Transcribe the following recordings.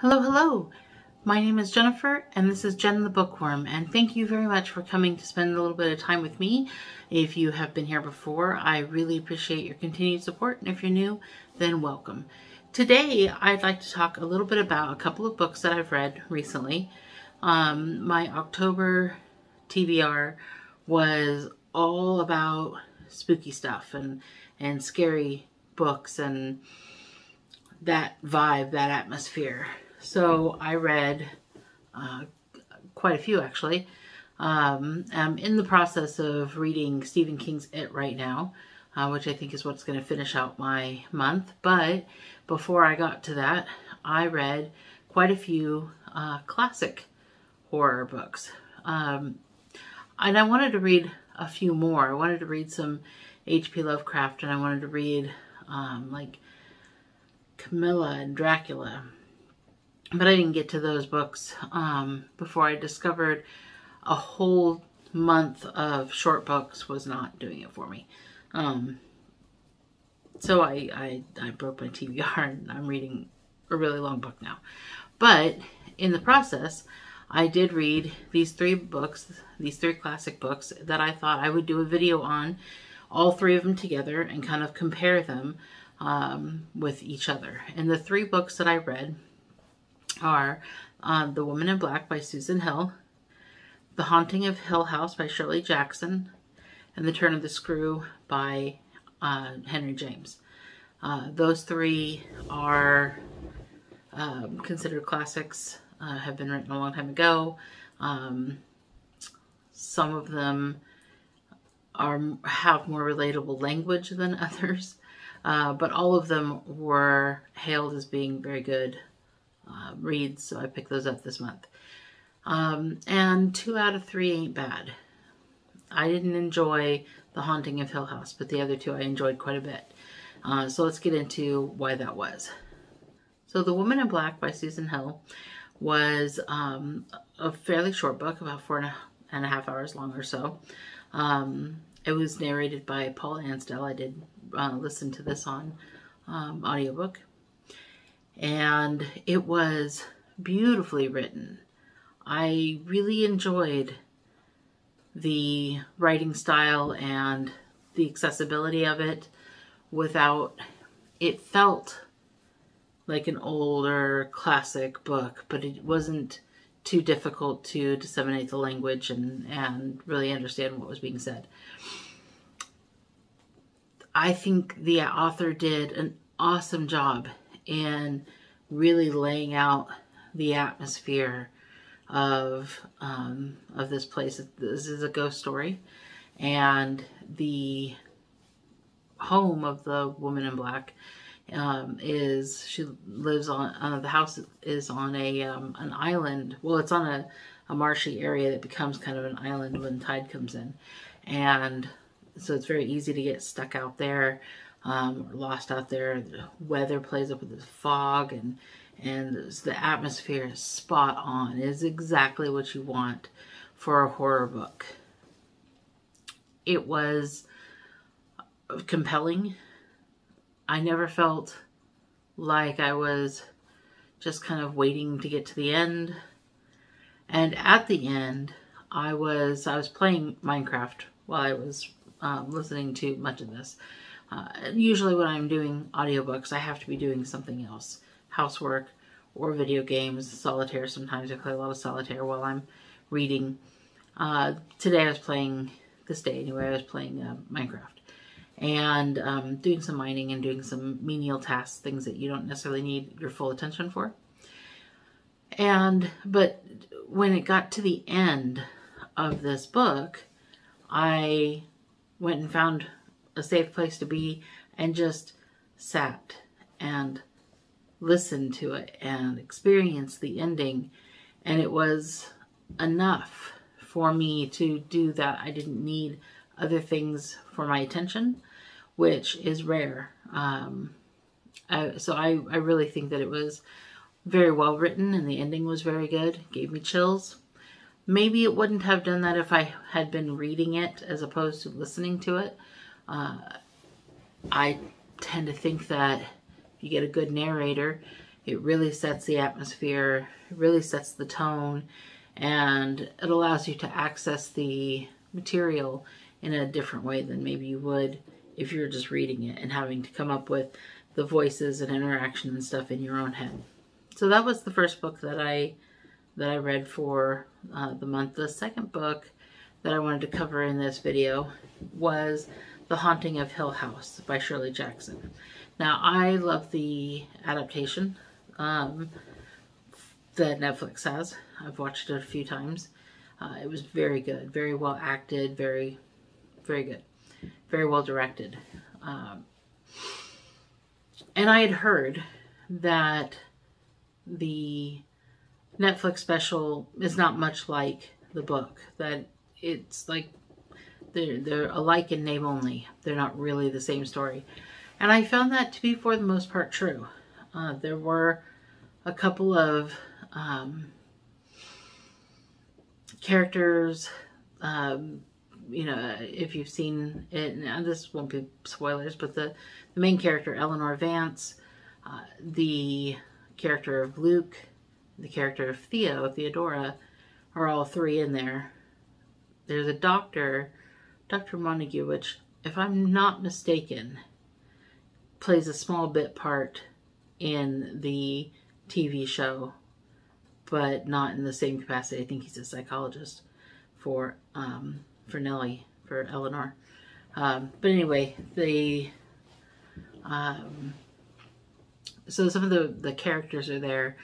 Hello, hello. My name is Jennifer and this is Jenn the Bookwyrm and thank you very much for coming to spend a little bit of time with me. If you have been here before, I really appreciate your continued support and if you're new, then welcome. Today, I'd like to talk a little bit about a couple of books that I've read recently. Um, my October TBR was all about spooky stuff and, and scary books and that vibe, that atmosphere. So I read uh, quite a few actually. Um, I'm in the process of reading Stephen King's It right now, uh, which I think is what's going to finish out my month. But before I got to that, I read quite a few uh, classic horror books. Um, and I wanted to read a few more. I wanted to read some H.P. Lovecraft and I wanted to read um, like Carmilla and Dracula but I didn't get to those books um, before I discovered a whole month of short books was not doing it for me. Um, so I, I, I broke my TBR and I'm reading a really long book now. But in the process, I did read these three books, these three classic books that I thought I would do a video on, all three of them together and kind of compare them um, with each other. And the three books that I read are uh, The Woman in Black by Susan Hill, The Haunting of Hill House by Shirley Jackson, and The Turn of the Screw by uh, Henry James. Uh, those three are um, considered classics, uh, have been written a long time ago. Um, some of them are have more relatable language than others, uh, but all of them were hailed as being very good uh, reads, so I picked those up this month. Um, and two out of three ain't bad. I didn't enjoy The Haunting of Hill House, but the other two I enjoyed quite a bit. Uh, so let's get into why that was. So The Woman in Black by Susan Hill was um, a fairly short book, about four and a half hours long or so. Um, it was narrated by Paul Ansdell. I did uh, listen to this on um, audiobook and it was beautifully written. I really enjoyed the writing style and the accessibility of it without, it felt like an older classic book, but it wasn't too difficult to disseminate the language and, and really understand what was being said. I think the author did an awesome job and really laying out the atmosphere of um, of this place. This is a ghost story, and the home of the woman in black um, is she lives on uh, the house is on a um, an island. Well, it's on a a marshy area that becomes kind of an island when tide comes in, and so it's very easy to get stuck out there um, lost out there. The weather plays up with the fog and and the atmosphere is spot on. It is exactly what you want for a horror book. It was compelling. I never felt like I was just kind of waiting to get to the end. And at the end, I was I was playing Minecraft while I was um, listening to much of this. Uh, usually when I'm doing audiobooks, I have to be doing something else. Housework or video games, solitaire. Sometimes I play a lot of solitaire while I'm reading. Uh, today I was playing, this day anyway, I was playing uh, Minecraft. And um, doing some mining and doing some menial tasks, things that you don't necessarily need your full attention for. And, but when it got to the end of this book, I went and found a safe place to be and just sat and listened to it and experienced the ending. And it was enough for me to do that. I didn't need other things for my attention, which is rare. Um, I, so I, I really think that it was very well written and the ending was very good. Gave me chills. Maybe it wouldn't have done that if I had been reading it as opposed to listening to it. Uh, I tend to think that if you get a good narrator It really sets the atmosphere, it really sets the tone, and it allows you to access the material in a different way than maybe you would if you're just reading it and having to come up with the voices and interaction and stuff in your own head. So that was the first book that I that I read for uh, the month. The second book that I wanted to cover in this video was The Haunting of Hill House by Shirley Jackson. Now, I love the adaptation um, that Netflix has. I've watched it a few times. Uh, it was very good, very well acted, very, very good, very well directed. Um, and I had heard that the Netflix special is not much like the book, that it's like they're, they're alike in name only. They're not really the same story. And I found that to be, for the most part, true. Uh, there were a couple of um, characters, um, you know, if you've seen it, and this won't be spoilers, but the, the main character, Eleanor Vance, uh, the character of Luke, the character of Theo, Theodora, are all three in there. There's a doctor, Dr. Montague, which, if I'm not mistaken, plays a small bit part in the TV show, but not in the same capacity. I think he's a psychologist for um, for Nellie, for Eleanor. Um, but anyway, the um, so some of the the characters are there.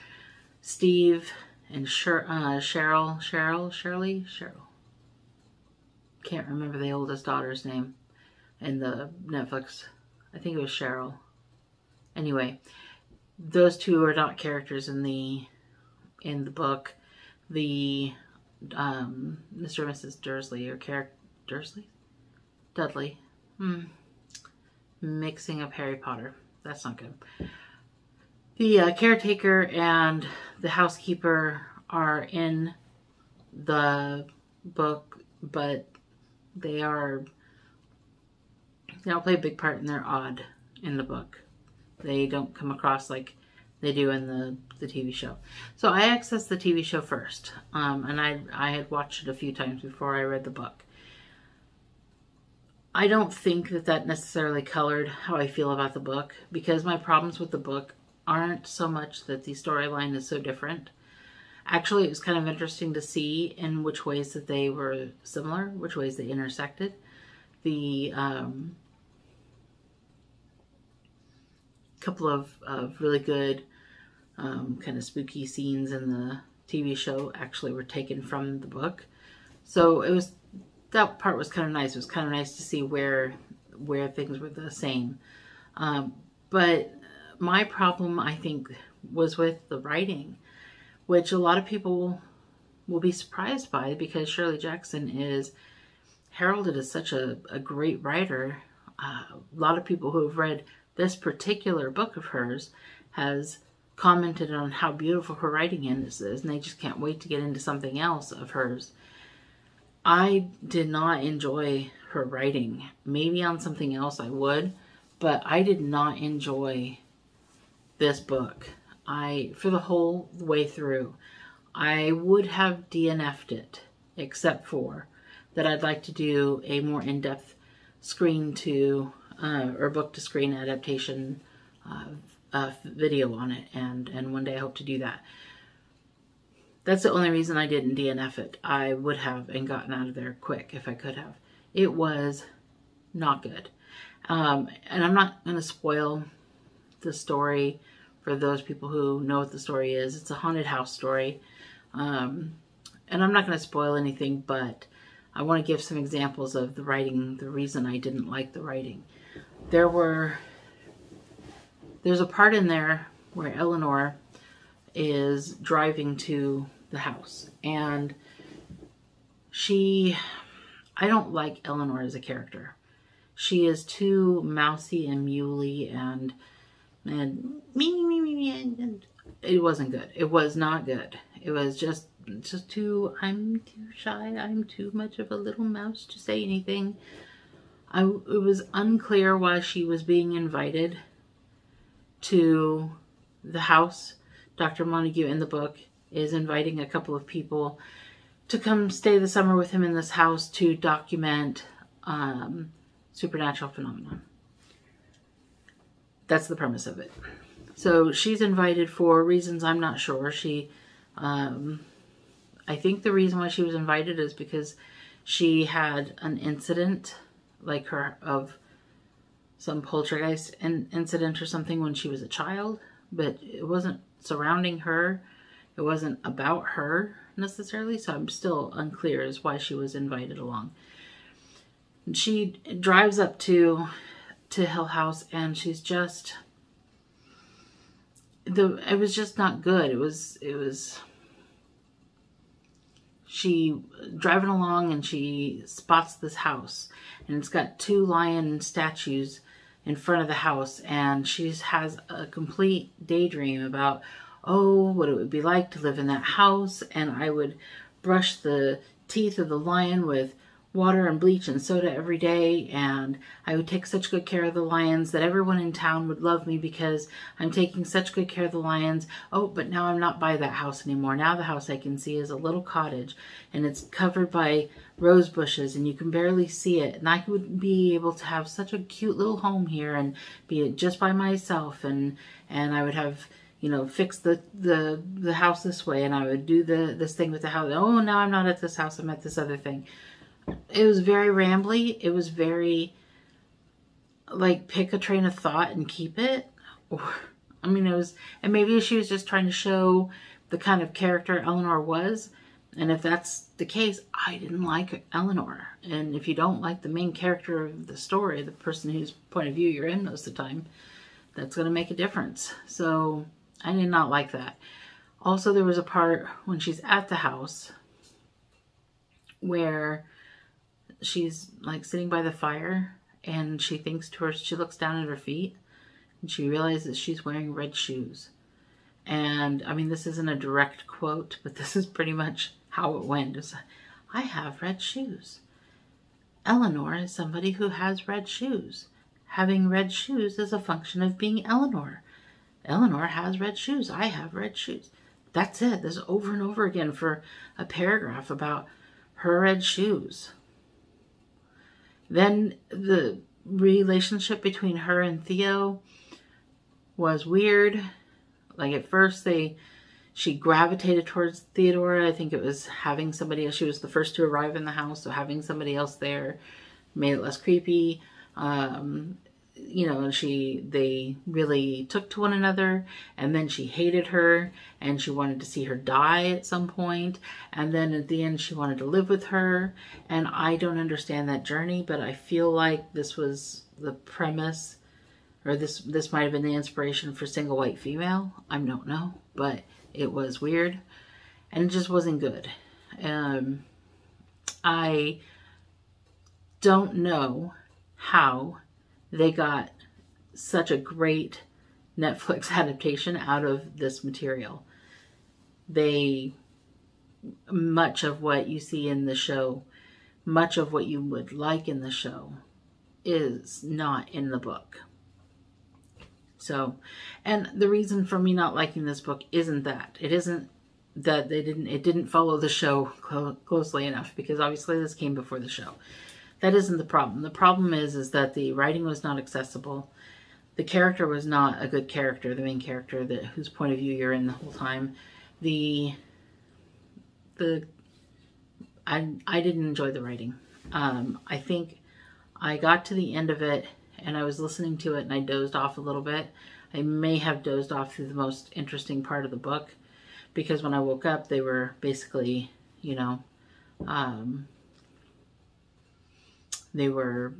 Steve and Sher, uh, Cheryl, Cheryl, Shirley, Cheryl. Can't remember the oldest daughter's name in the Netflix. I think it was Cheryl. Anyway, those two are not characters in the in the book. The um, Mr. and Mrs. Dursley or character Dursley, Dudley. Hmm. Mixing up Harry Potter. That's not good. The uh, caretaker and the housekeeper are in the book, but they are they don't play a big part and they're odd in the book. They don't come across like they do in the, the TV show. So I accessed the TV show first, um, and I, I had watched it a few times before I read the book. I don't think that that necessarily colored how I feel about the book because my problems with the book aren't so much that the storyline is so different. Actually, it was kind of interesting to see in which ways that they were similar, which ways they intersected. The um, couple of, of really good um, kind of spooky scenes in the TV show actually were taken from the book. So it was that part was kind of nice. It was kind of nice to see where where things were the same. Um, but my problem, I think, was with the writing, which a lot of people will be surprised by because Shirley Jackson is heralded as such a, a great writer. Uh, a lot of people who have read this particular book of hers has commented on how beautiful her writing is, and they just can't wait to get into something else of hers. I did not enjoy her writing. Maybe on something else I would, but I did not enjoy this book. I, for the whole way through, I would have DNF'd it, except for that I'd like to do a more in-depth screen to uh, or book to screen adaptation uh, uh, video on it, and and one day I hope to do that. That's the only reason I didn't DNF it. I would have and gotten out of there quick if I could have. It was not good. Um, and I'm not going to spoil the story for those people who know what the story is. It's a haunted house story. Um, and I'm not going to spoil anything, but I want to give some examples of the writing, the reason I didn't like the writing there were, there's a part in there where Eleanor is driving to the house and she, I don't like Eleanor as a character. She is too mousy and muley and, and me, me, me, me, and it wasn't good. It was not good. It was just, just too, I'm too shy. I'm too much of a little mouse to say anything. I, it was unclear why she was being invited to the house, Dr. Montague in the book is inviting a couple of people to come stay the summer with him in this house to document um, supernatural phenomenon. That's the premise of it. So she's invited for reasons I'm not sure. She, um, I think the reason why she was invited is because she had an incident like her of some poltergeist in, incident or something when she was a child, but it wasn't surrounding her. It wasn't about her necessarily, so I'm still unclear as why she was invited along. She drives up to to Hill House and she's just the it was just not good. It was it was she driving along and she spots this house and it's got two lion statues in front of the house and she has a complete daydream about oh what it would be like to live in that house and I would brush the teeth of the lion with water and bleach and soda every day and I would take such good care of the lions that everyone in town would love me because I'm taking such good care of the lions. Oh, but now I'm not by that house anymore. Now the house I can see is a little cottage and it's covered by rose bushes and you can barely see it. And I would be able to have such a cute little home here and be just by myself and and I would have you know, fix the, the, the house this way and I would do the, this thing with the house. Oh, now I'm not at this house. I'm at this other thing it was very rambly. It was very like pick a train of thought and keep it. Or, I mean, it was, and maybe she was just trying to show the kind of character Eleanor was. And if that's the case, I didn't like Eleanor. And if you don't like the main character of the story, the person whose point of view you're in most of the time, that's going to make a difference. So I did not like that. Also, there was a part when she's at the house where she's like sitting by the fire and she thinks to her, she looks down at her feet and she realizes she's wearing red shoes. And I mean, this isn't a direct quote, but this is pretty much how it went. It's, I have red shoes. Eleanor is somebody who has red shoes. Having red shoes is a function of being Eleanor. Eleanor has red shoes. I have red shoes. That's it. This over and over again for a paragraph about her red shoes. Then the relationship between her and Theo was weird. Like at first they she gravitated towards Theodora. I think it was having somebody else. She was the first to arrive in the house, so having somebody else there made it less creepy. Um, you know, she, they really took to one another and then she hated her and she wanted to see her die at some. And then at the end, she wanted to live with her. And I don't understand that journey, but I feel like this was the premise or this, this might have been the inspiration for single white female. I don't know, but it was weird and it just wasn't good. Um, I don't know how they got such a great Netflix adaptation out of this material. They, much of what you see in the show, much of what you would like in the show is not in the book. So, and the reason for me not liking this book isn't that. It isn't that they didn't, it didn't follow the show clo closely enough because obviously this came before the show. That isn't the problem. The problem is, is that the writing was not accessible. The character was not a good character, the main character that whose point of view you're in the whole time. The, the, I, I didn't enjoy the writing. Um, I think I got to the end of it and I was listening to it and I dozed off a little bit. I may have dozed off through the most interesting part of the book because when I woke up, they were basically, you know, um, they were,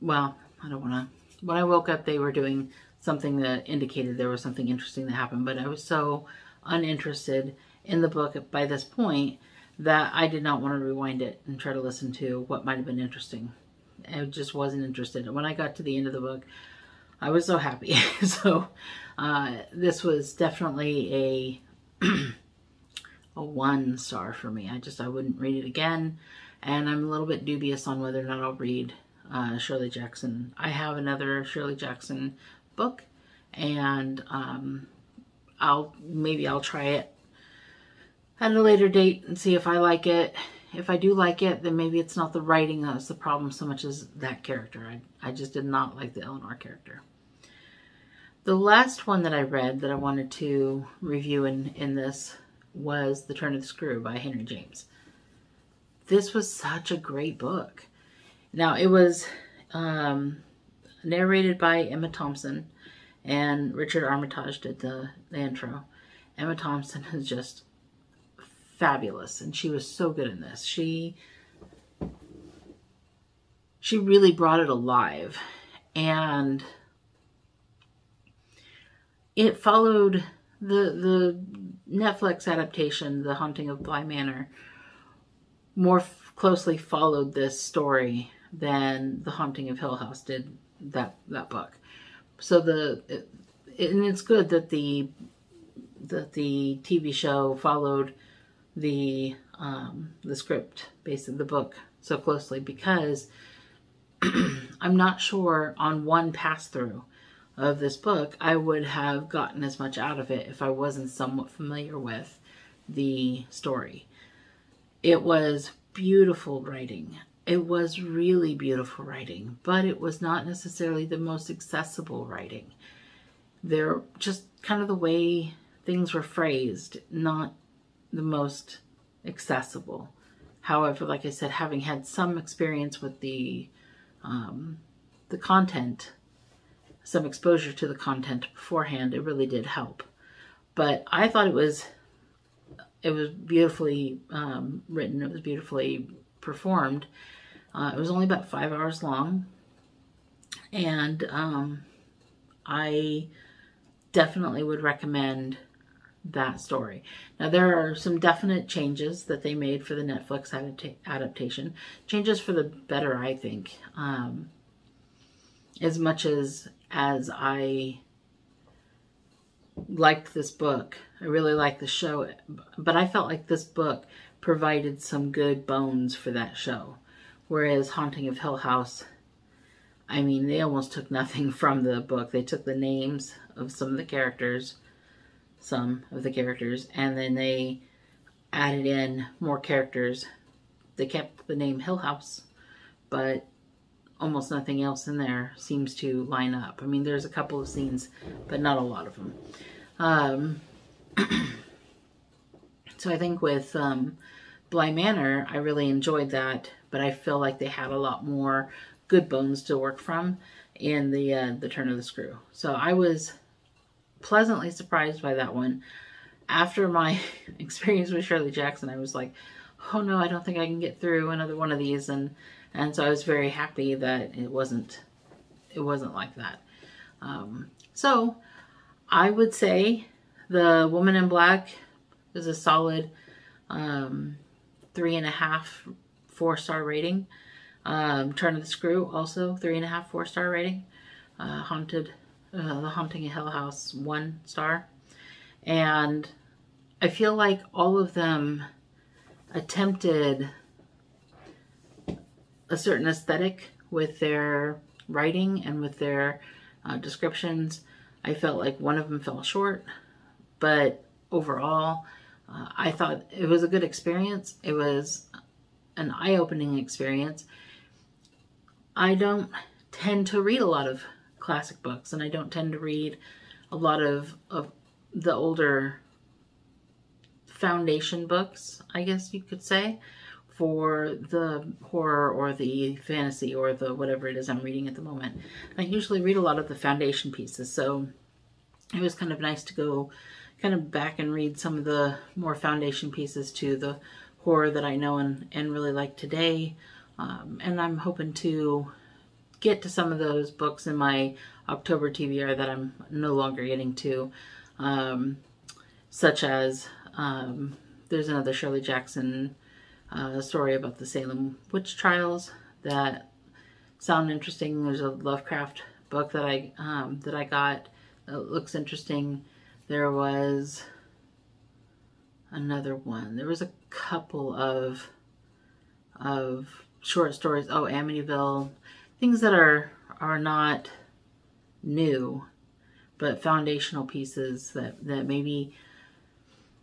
well, I don't want to, when I woke up, they were doing something that indicated there was something interesting that happened, but I was so uninterested in the book by this point that I did not want to rewind it and try to listen to what might have been interesting. I just wasn't interested. When I got to the end of the book, I was so happy. so uh, this was definitely a a one star for me. I just I wouldn't read it again and I'm a little bit dubious on whether or not I'll read uh, Shirley Jackson. I have another Shirley Jackson book, and um, I'll maybe I'll try it at a later date and see if I like it. If I do like it, then maybe it's not the writing that's the problem so much as that character. I, I just did not like the Eleanor character. The last one that I read that I wanted to review in, in this was The Turn of the Screw by Henry James. This was such a great book. Now, it was um, narrated by Emma Thompson, and Richard Armitage did the, the intro. Emma Thompson is just fabulous, and she was so good in this. She she really brought it alive, and it followed the the Netflix adaptation, The Haunting of Bly Manor, more closely followed this story than The Haunting of Hill House did that that book. So the it, and it's good that the that the TV show followed the um, the script based of the book so closely because I'm not sure on one pass through of this book I would have gotten as much out of it if I wasn't somewhat familiar with the story. It was beautiful writing. It was really beautiful writing, but it was not necessarily the most accessible writing. They're just kind of the way things were phrased, not the most accessible. However, like I said, having had some experience with the um, the content, some exposure to the content beforehand, it really did help. But I thought it was it was beautifully um, written. It was beautifully performed. Uh, it was only about five hours long, and um, I definitely would recommend that story. Now, there are some definite changes that they made for the Netflix adapta adaptation. Changes for the better, I think. Um, as much as as I liked this book, I really liked the show, but I felt like this book provided some good bones for that show. Whereas Haunting of Hill House, I mean, they almost took nothing from the book. They took the names of some of the characters, some of the characters, and then they added in more characters. They kept the name Hill House, but almost nothing else in there seems to line up. I mean, there's a couple of scenes, but not a lot of them. Um, so I think with um, Bly Manor, I really enjoyed that, but I feel like they had a lot more good bones to work from in the uh, the Turn of the Screw. So I was pleasantly surprised by that one. After my experience with Shirley Jackson, I was like, oh no, I don't think I can get through another one of these. And, and so I was very happy that it wasn't, it wasn't like that. Um, so I would say the Woman in Black is a solid um, three and a half, four star rating. Um, Turn of the Screw also three and a half, four star rating. Uh, Haunted uh, The Haunting of Hill House, one star. And I feel like all of them attempted a certain aesthetic with their writing and with their uh, descriptions. I felt like one of them fell short, but overall, uh, I thought it was a good experience. It was an eye-opening experience. I don't tend to read a lot of classic books, and I don't tend to read a lot of, of the older foundation books, I guess you could say, for the horror or the fantasy or the whatever it is I'm reading at the moment. I usually read a lot of the foundation pieces, so it was kind of nice to go kind of back and read some of the more foundation pieces to the horror that I know and, and really like today. Um, and I'm hoping to get to some of those books in my October TBR that I'm no longer getting to, um, such as um, there's another Shirley Jackson uh, story about the Salem witch trials that sound interesting. There's a Lovecraft book that I um, that I got that looks interesting. There was another one. There was a couple of of short stories. Oh, Amityville things that are are not new, but foundational pieces that, that maybe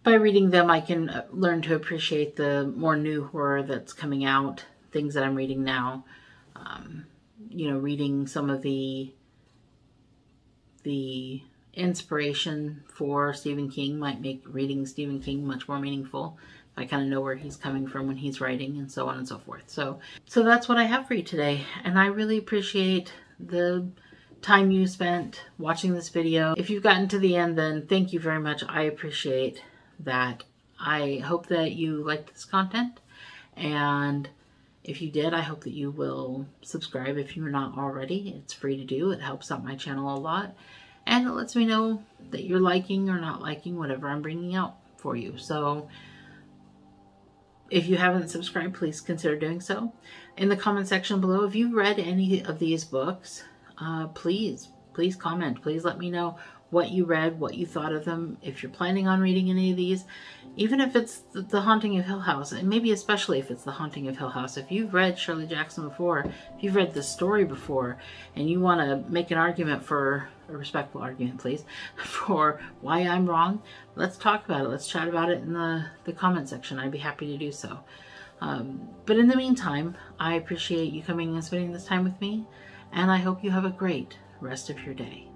by reading them I can uh, learn to appreciate the more new horror that's coming out, things that I'm reading now. Um, you know, reading some of the the inspiration for Stephen King might make reading Stephen King much more meaningful. I kind of know where he's coming from when he's writing and so on and so forth. So, so that's what I have for you today. And I really appreciate the time you spent watching this video. If you've gotten to the end, then thank you very much. I appreciate that. I hope that you liked this content. And if you did, I hope that you will subscribe if you're not already. It's free to do. It helps out my channel a lot. And it lets me know that you're liking or not liking whatever I'm bringing out for you. So if you haven't subscribed, please consider doing so. In the comment section below, if you've read any of these books, uh, please, please comment. Please let me know what you read, what you thought of them, if you're planning on reading any of these, even if it's The Haunting of Hill House, and maybe especially if it's The Haunting of Hill House. If you've read Shirley Jackson before, if you've read this story before, and you want to make an argument for, a respectful argument please, for why I'm wrong, let's talk about it. Let's chat about it in the, the comment section. I'd be happy to do so. Um, but in the meantime, I appreciate you coming and spending this time with me, and I hope you have a great rest of your day.